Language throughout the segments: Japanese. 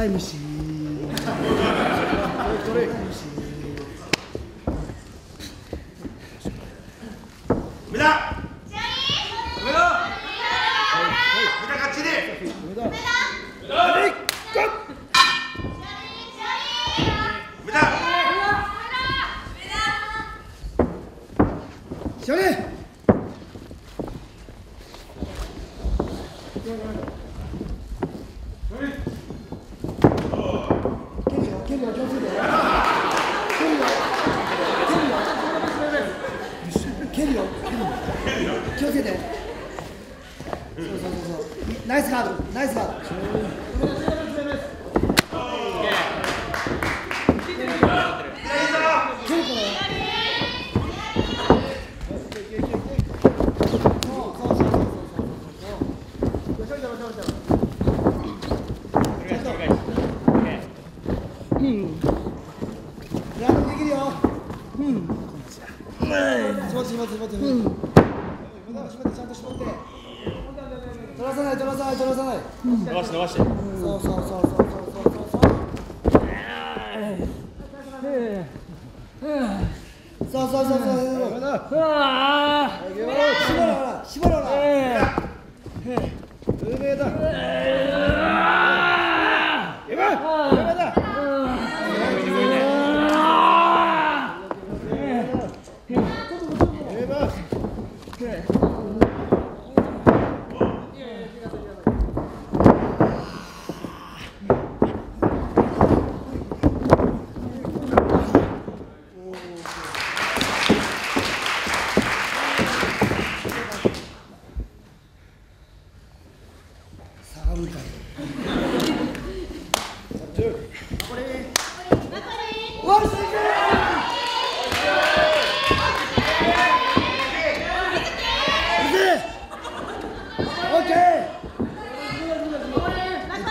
那也不行気をつけて。そうそうそうそう。ナイスカード。ナイスカード。結構。初めてちゃんと絞って。取らさない取らさない取らさない、伸ばして伸ばして、そうそうそうそうそう。そうそうそうそう。そうそうそうそうそうそう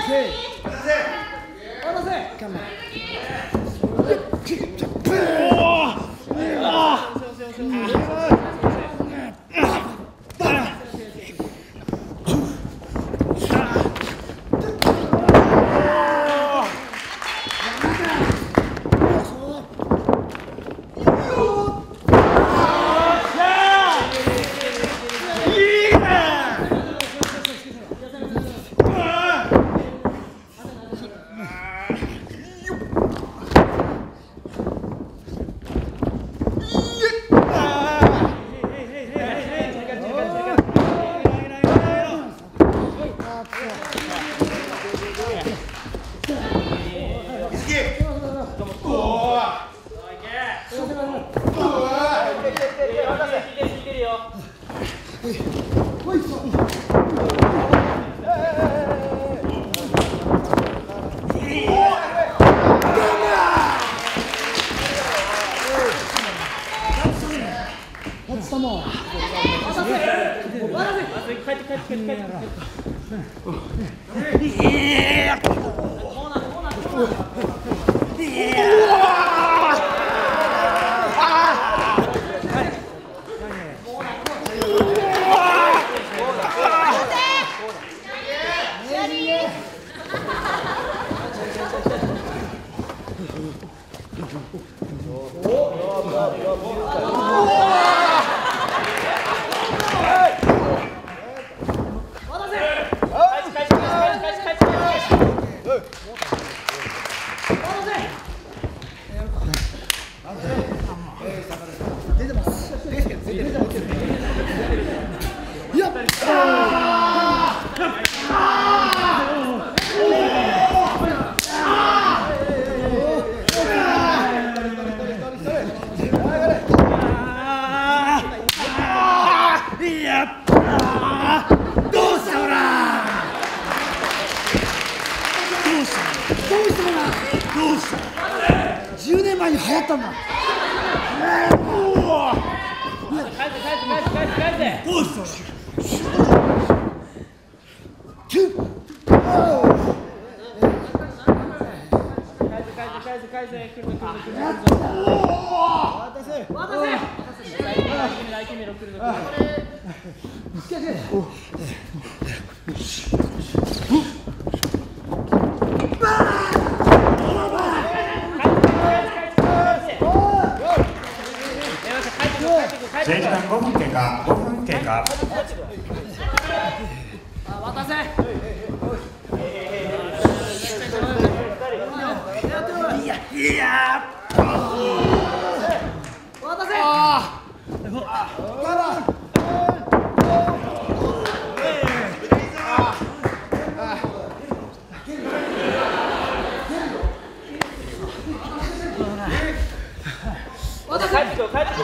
Zé. Bora, Zé. Come on. Oh! Oh! Yeah! Yeah! ったんだどうした全時間5分経過5分経過渡せ。いやいや渡せってて帰ってて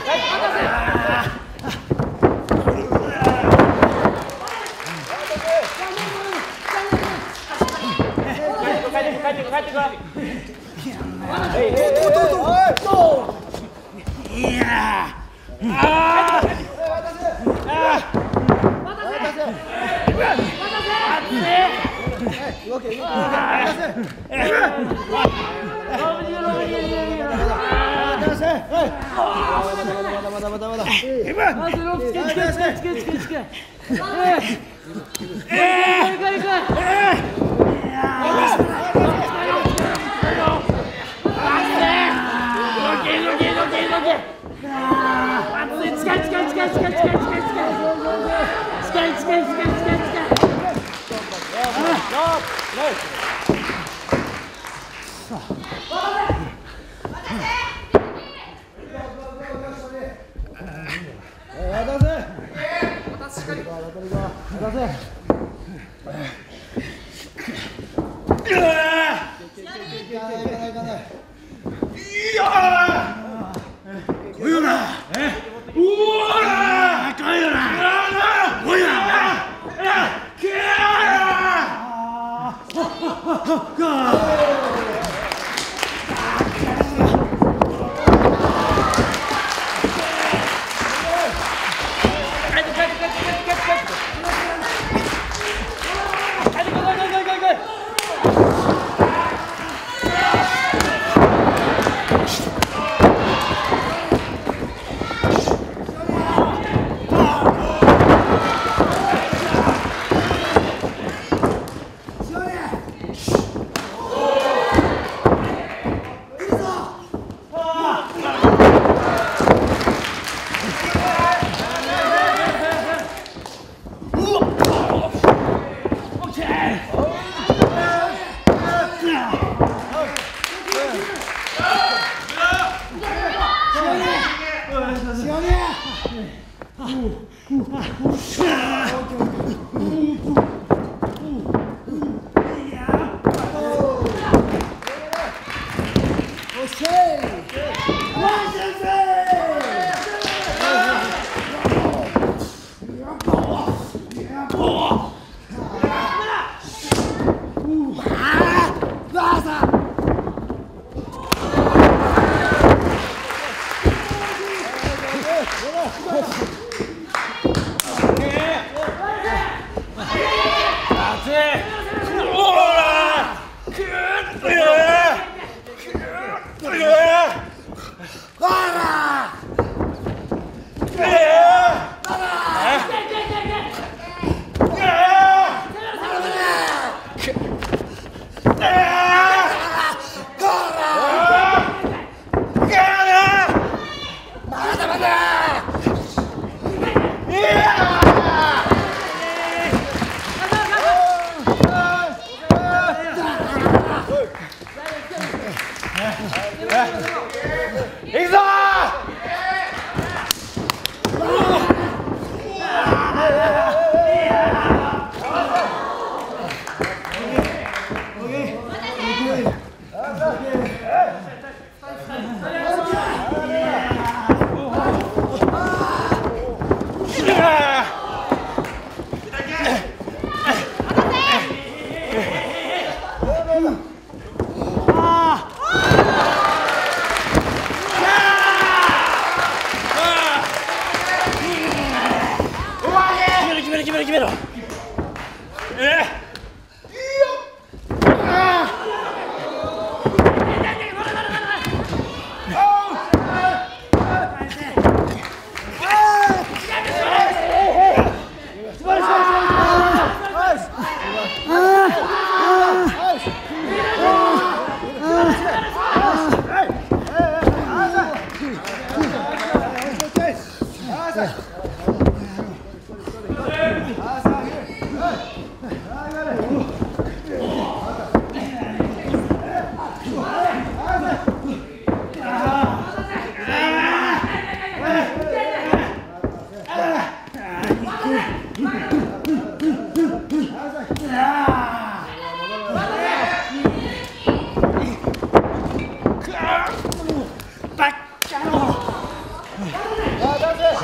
帰ってて帰ってこい。い。待たせ。まだしかり。 야, 야, 야.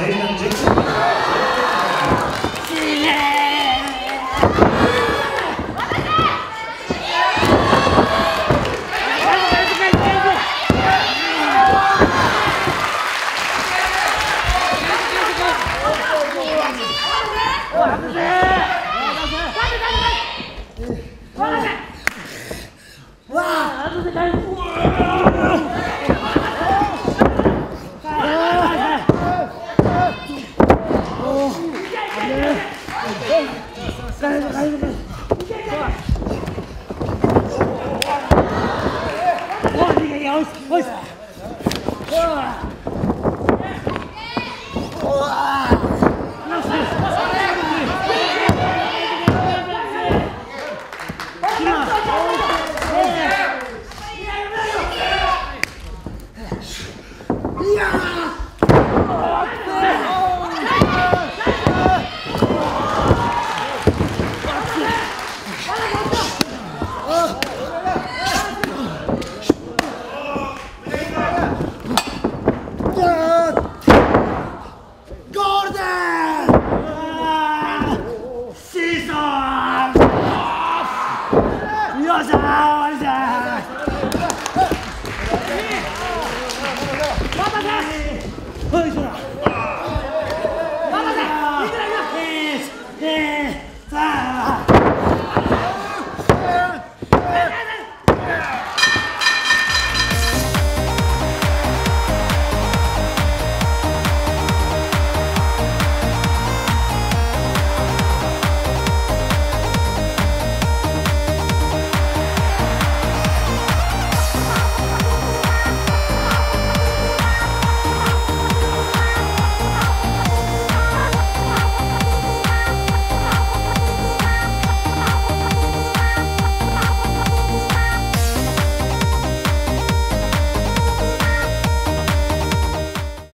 세 しよし